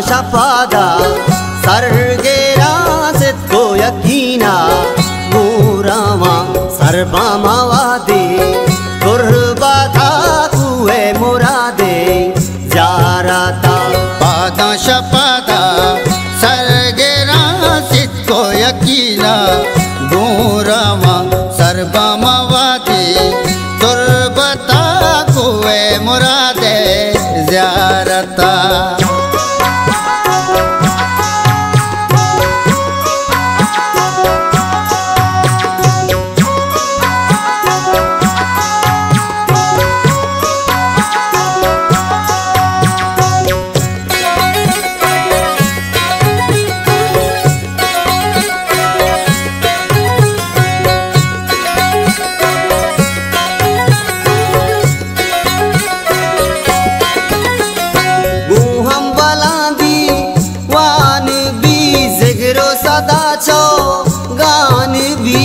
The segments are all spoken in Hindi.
शपादा सर्गेरा सिद्धो यकीना मूरामा सर्वमावादे। दुर्बाधा कुए मुरादे। जाराता पादा शपादा सर्गेरा सिद्धो यकीना मूरामा सर्वमावादे। दुर्बता कुए मुरादे ज्यारता गुहम सदा छो गान भी।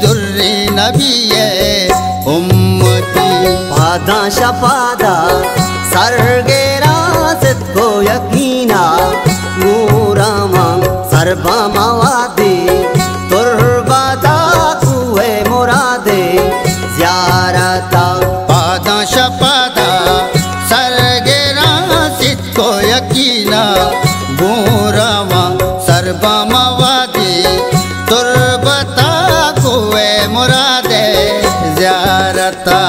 दुर्रे नबिये उम्मती पादा शपादा सर्गेरा सर्वमावादे तुर्बादा कुए मुरादे। ज्यारता, पादा शपादा सर्गेरा सिद्धो यकीना। गोरामा सर्वमवादी तुर्बता कुए मुरादे। ज्यारता।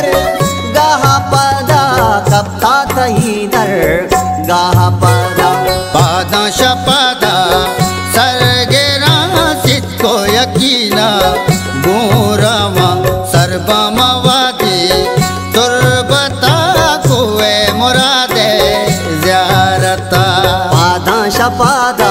दर गाहा पदा कप्ता दर गाहा पदा पादा शपादा सर्गेरा सिद्धो यकीना। गोरामा सर्वमवादी तुर्बता कुए मुरादे ज्यारता। पादा शपादा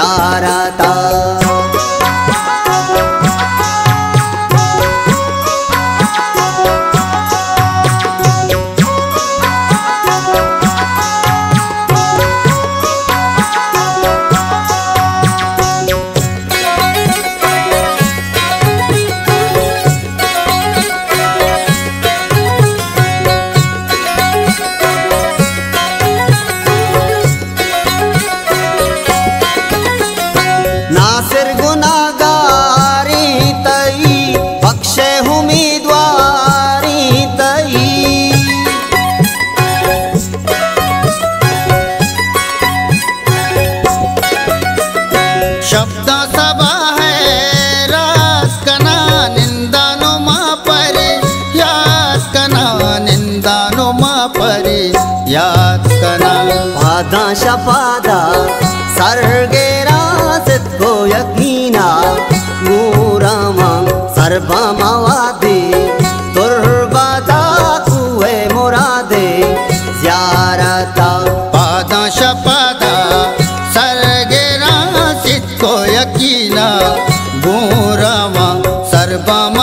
ज्यारता पादा शपादा सर्गेरा सिद्धो यकीना। मूरामा सर्वमावादे तुर्बाता कुए मुरादे। ज्यारता पादा शपादा सर्गेरा सिद्धो यकीना। गोरामा सर्वमवादी